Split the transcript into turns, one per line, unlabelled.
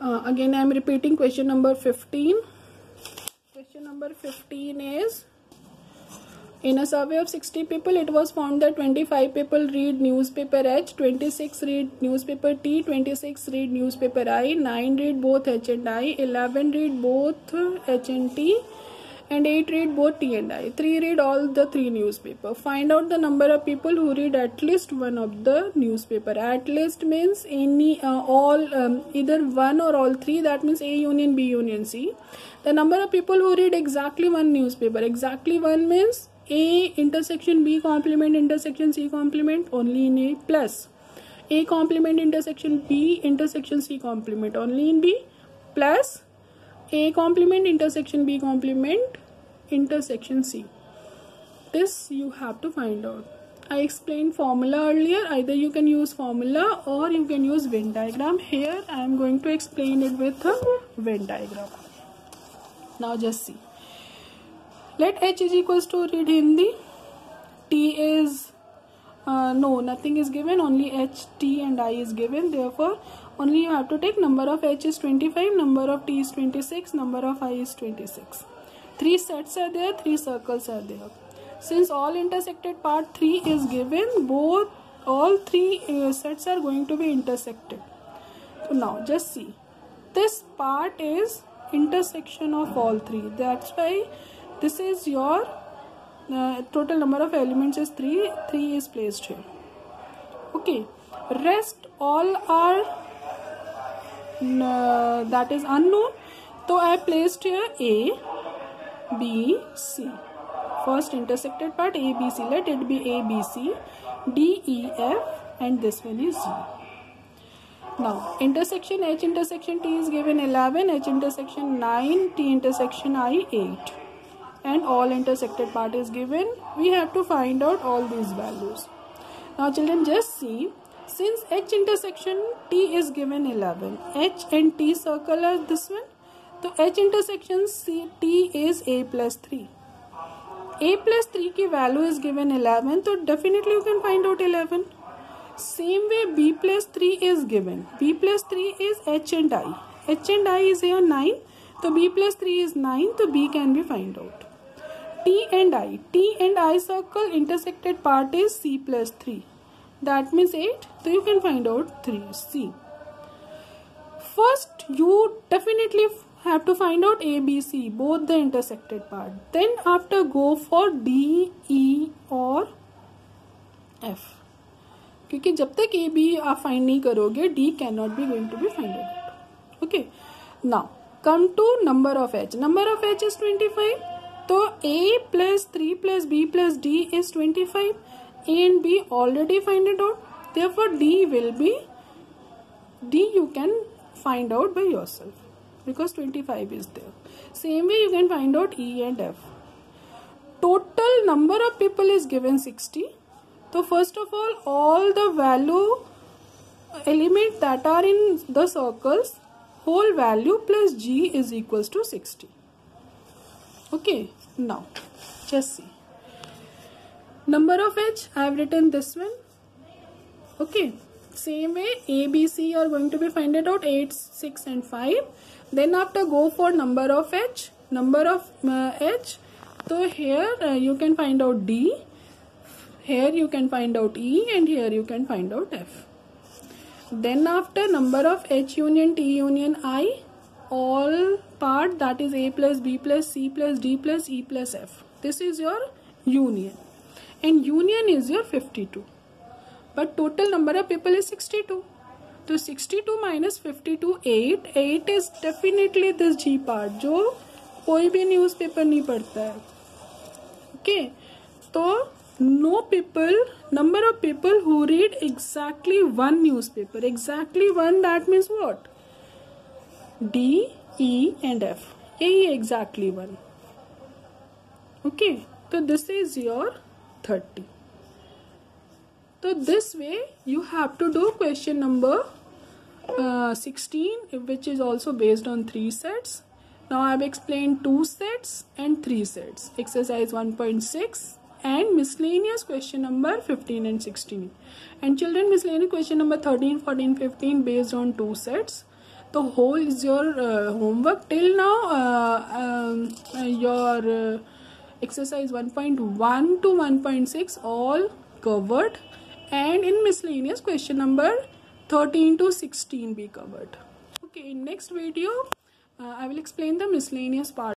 uh, again I am repeating question number 15 question number 15 is in a survey of 60 people it was found that 25 people read newspaper H 26 read newspaper T 26 read newspaper I 9 read both H and I 11 read both H and T and 8 read both T and I. 3 read all the 3 newspaper. Find out the number of people who read at least one of the newspaper. At least means any uh, all um, either one or all three that means A union B union C. The number of people who read exactly one newspaper. Exactly one means A intersection B complement intersection C complement only in A plus. A complement intersection B intersection C complement only in B plus a complement intersection B complement intersection C. This you have to find out. I explained formula earlier. Either you can use formula or you can use Venn diagram. Here I am going to explain it with a Venn diagram. Now just see. Let H is equals to read Hindi. T is uh, no nothing is given only h t and i is given therefore only you have to take number of h is 25 number of t is 26 number of i is 26 three sets are there three circles are there since all intersected part 3 is given both all three uh, sets are going to be intersected so now just see this part is intersection of all three that's why this is your total number of elements is three three is placed है okay rest all are that is unknown तो I placed है A B C first intersected part A B C let it be A B C D E F and this one is now intersection h intersection t is given 11 h intersection 9 t intersection i and all intersected part is given we have to find out all these values now children just see since h intersection t is given 11 h and t circle are this one so h intersection c t is a plus 3 a plus 3 की value is given 11 So definitely you can find out 11 Same way, B plus 3 is given. b 3 is h and i and i is here 9 So b 3 is 9 So b can be find out. T and I. T and I circle intersected part is C plus 3. That means 8. So you can find out 3. C. First you definitely have to find out A, B, C. Both the intersected part. Then after go for D, E or F. क्योंकि जब तक A B आप find नहीं करोगे D can not be going to be find out okay now come to number of H number of H is twenty five so A plus 3 plus B plus D is 25. A and B already find it out. Therefore D you can find out by yourself because 25 is there. Same way you can find out E and F. Total number of people is given 60. So first of all the value elements that are in the circles, whole value plus G is equals to 60. Okay now just see number of edge i have written this one okay same way a b c are going to be find it out 8 6 and 5 then after go for number of edge number of uh, edge so here uh, you can find out d here you can find out e and here you can find out f then after number of h union t union i all part that is a plus b plus c plus d plus e plus f this is your union and union is your 52 but total number of people is 62 so 62 minus 52 8 8 is definitely this G part जो कोई भी newspaper नहीं पढ़ता है okay okay? तो no people number of people who read exactly one newspaper exactly one that means what D E and F यही exactly one okay तो this is your thirty तो this way you have to do question number sixteen which is also based on three sets Now I have explained two sets and three sets. Exercise 1.6 and miscellaneous question number 15 and 16. And children miscellaneous question number 13, 14, 15 based on two sets. The whole is your uh, homework till now. Uh, uh, your exercise 1.1 to 1.6 all covered, and in miscellaneous question number 13 to 16 be covered. Okay, in next video I will explain the miscellaneous part.